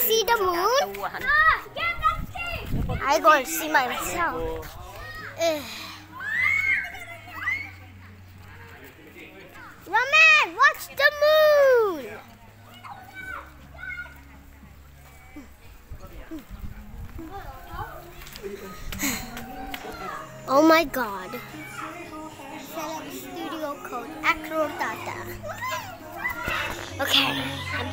to see the moon? Ah, I go and see myself. Ugh. Roman, watch the moon. Oh my god. Studio code Acro Data. Okay, I'm